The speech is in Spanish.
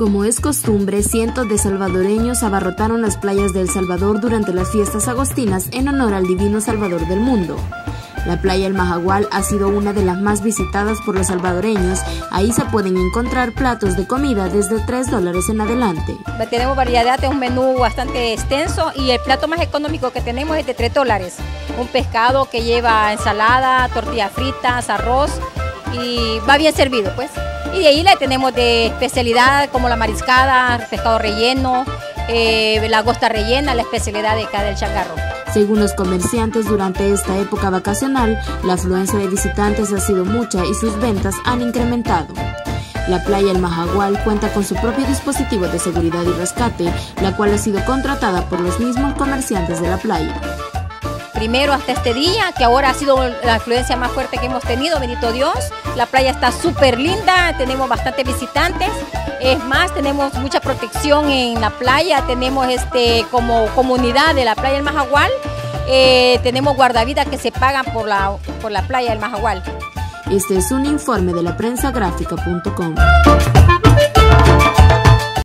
Como es costumbre, cientos de salvadoreños abarrotaron las playas de El Salvador durante las fiestas agostinas en honor al divino Salvador del mundo. La playa El Majagual ha sido una de las más visitadas por los salvadoreños. Ahí se pueden encontrar platos de comida desde 3 dólares en adelante. Tenemos variedad, es un menú bastante extenso y el plato más económico que tenemos es de 3 dólares. Un pescado que lleva ensalada, tortillas fritas, arroz y va bien servido pues. Y de ahí le tenemos de especialidad como la mariscada, pescado relleno, eh, la gosta rellena, la especialidad de acá del chacarro. Según los comerciantes, durante esta época vacacional, la afluencia de visitantes ha sido mucha y sus ventas han incrementado. La playa El Majagual cuenta con su propio dispositivo de seguridad y rescate, la cual ha sido contratada por los mismos comerciantes de la playa primero hasta este día, que ahora ha sido la afluencia más fuerte que hemos tenido, bendito Dios. La playa está súper linda, tenemos bastantes visitantes. Es más, tenemos mucha protección en la playa, tenemos este, como comunidad de la playa del Majagual, eh, tenemos guardavidas que se pagan por la, por la playa del Majagual. Este es un informe de la prensa gráfica.com.